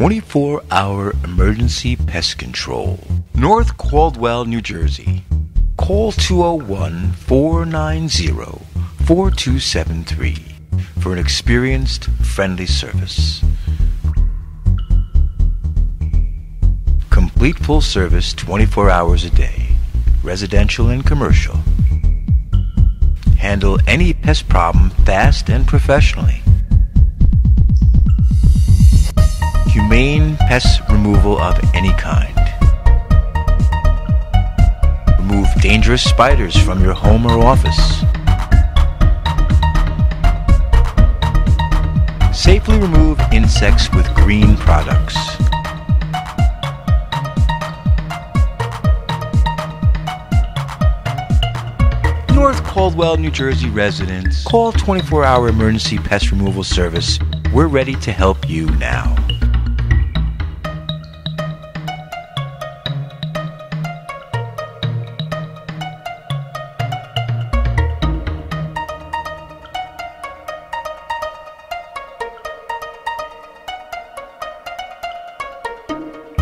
24 hour emergency pest control. North Caldwell, New Jersey. Call 201 490 4273 for an experienced, friendly service. Complete full service 24 hours a day, residential and commercial. Handle any pest problem fast and professionally. Pest removal of any kind. Remove dangerous spiders from your home or office. Safely remove insects with green products. North Caldwell, New Jersey residents, call 24 hour emergency pest removal service. We're ready to help you now.